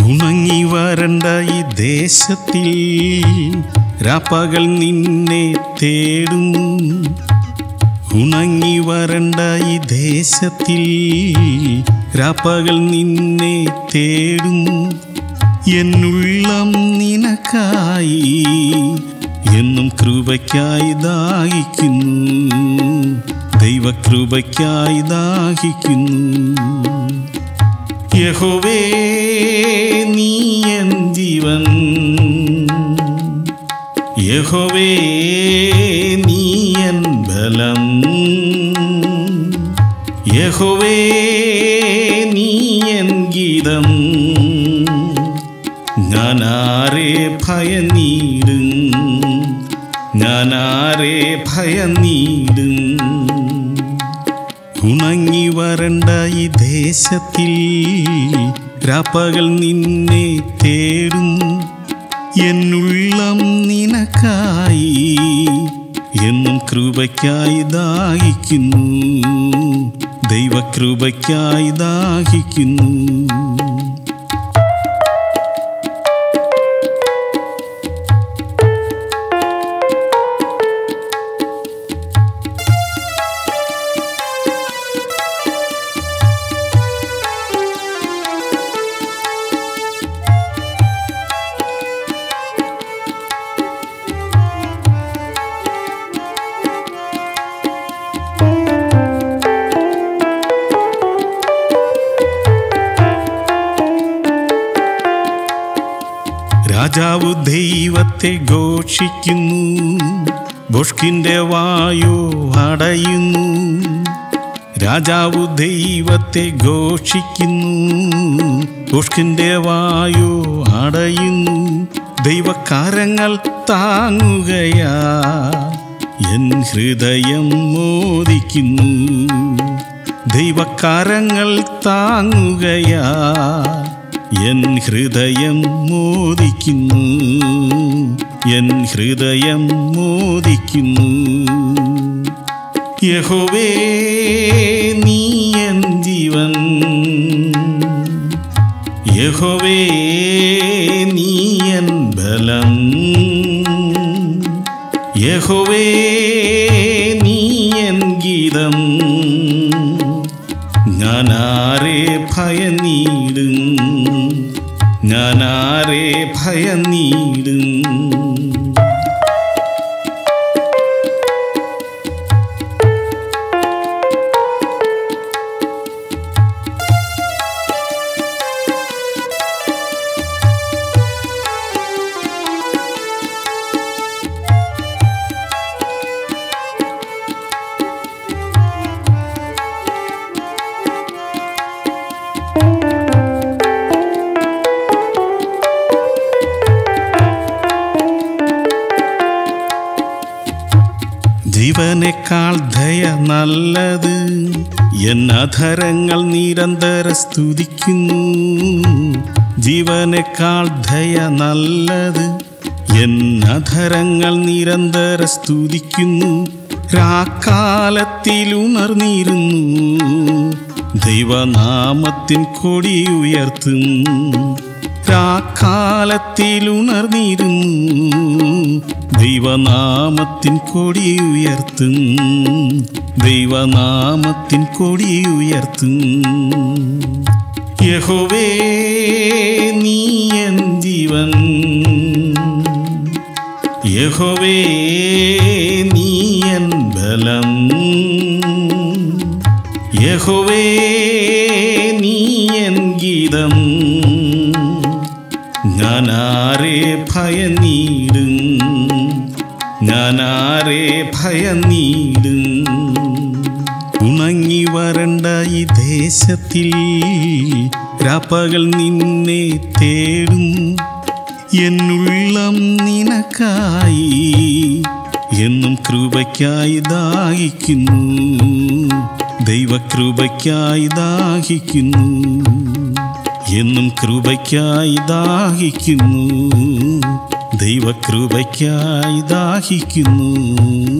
ഉണങ്ങി വരണ്ട ഈ ദേശത്തിൽ രാപ്പകൾ നിന്നെ തേടും. ഉണങ്ങി വരണ്ട ഈ ദേശത്തിൽ രാപ്പകൾ നിന്നെ തേടും. എന്നുള്ളം നിനക്കായി എന്നും കൃപയ്ക്കായി ദാഹിക്കുന്നു. ദൈവകൃപയ്ക്കായി ദാഹിക്കുന്നു. യഹോവേ യഹോവേ നീ എൻ ബലം. യഹോവേ നീ എൻ ഗീതം. ഞാനാരെ ഭയനീടും ഞാനാരെ ഭയനീടും ഉണങ്ങി വരണ്ട ഈ ദേശത്തിൽ രാപ്പകൾ നിന്നെ തേടും. എന്നുള്ളം നിനക്കായി എന്നും കൃപയ്ക്കായി ദാഹിക്കുന്നു. ദൈവകൃപയ്ക്കായി ദാഹിക്കുന്നു. രാജാവ് ദൈവത്തെ ഘോഷിക്കുന്നു. ബുഷ്കിന്റെ വായു അടയുന്നു. രാജാവ് ദൈവത്തെ ഘോഷിക്കുന്നു. പുഷ്കിന്റെ വായു അടയുന്നു. ദൈവക്കാരങ്ങൾ താങ്ങുകയാ. എൻ ഹൃദയം മോദിക്കുന്നു. ദൈവക്കാരങ്ങൾ താങ്ങുകയാ. എൻ ഹൃദയം മോദിക്കുന്നു. എൻ ഹൃദയം മോദിക്കുന്നു. യഹോവേ നീ എൻ ജീവൻ. യഹോവേ നീ എൻ ബലം. യഹോവേ നീ എൻ ഗീതം. ഞാനാരെ ഭയനീടും ഞാനാരെ ഭയനീടും ജീവനേക്കാൾ ദയ നല്ലത്. എന്നധരങ്ങൾ നിരന്തര സ്തുതിക്കുന്നു. ജീവനേക്കാൾ ദയ നല്ലത്. എന്നധരങ്ങൾ നിരന്തര സ്തുതിക്കുന്നു. രാക്കാലത്തിൽ ഉണർന്നിരുന്നു. ദൈവനാമത്തിൻ കൊടി ഉയർത്തും. രാക്കാലത്തിൽ ഉണർന്നിരുന്നു. ദൈവനാമത്തിൻ കൊടി ഉയർത്തും. ദൈവനാമത്തിൻ കൊടി ഉയർത്തും. യഹോവേ നീ എൻ ജീവൻ. യഹോവേ നീ എൻ ബലം. യഹോവേ നീ എൻ ഗീതം. ഞാനാരെ ഭയനീടും ഞാനാരെ ഭയനീടും. ഉണങ്ങി വരണ്ട ഈ ദേശത്തിൽ രാപ്പകൾ നിന്നെ തേടും. എന്നുള്ളം നിനക്കായി എന്നും കൃപയ്ക്കായി ദാഹിക്കുന്നു. ദൈവകൃപയ്ക്കായി ദാഹിക്കുന്നു. എന്നും കൃപയ്ക്കായി ദാഹിക്കുന്നു. ദൈവകൃപയ്ക്കായി ദാഹിക്കുന്നു.